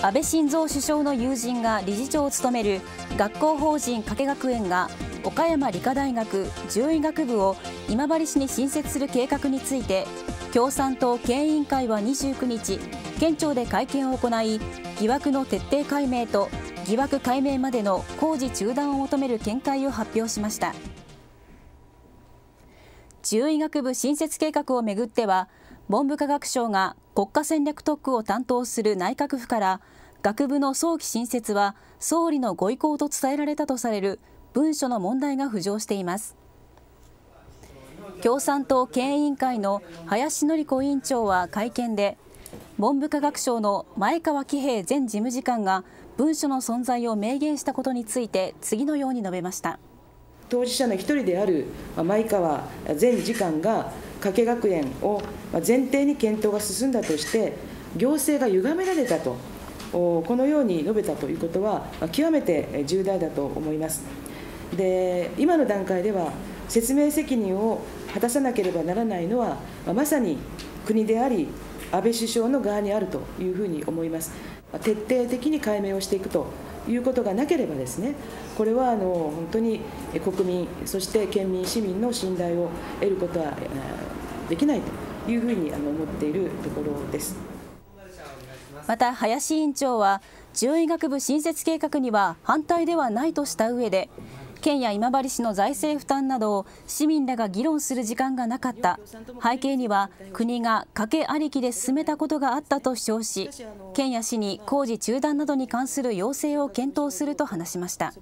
安倍晋三首相の友人が理事長を務める学校法人加計学園が岡山理科大学獣医学部を今治市に新設する計画について共産党経営委員会は29日県庁で会見を行い疑惑の徹底解明と疑惑解明までの工事中断を求める見解を発表しました。獣医学部新設計画をめぐっては文部科学省が国家戦略特区を担当する内閣府から学部の早期新設は総理のご意向と伝えられたとされる文書の問題が浮上しています。共産党経営委員会の林紀子委員長は会見で文部科学省の前川喜平前事務次官が文書の存在を明言したことについて次のように述べました。当事者の一人である前川前次官が加計学園を前提に検討が進んだとして行政が歪められたとこのように述べたということは極めて重大だと思います。で今の段階では説明責任を果たさなければならないのはまさに国であり安倍首相の側にあるというふうに思います。徹底的に解明をしていくということがなければですねこれはあの本当に国民そして県民市民の信頼を得ることはできないというふうに思っているところです。また林委員長は獣医学部新設計画には反対ではないとした上で県や今治市の財政負担などを市民らが議論する時間がなかった背景には国が賭けありきで進めたことがあったと主張し県や市に工事中断などに関する要請を検討すると話しました。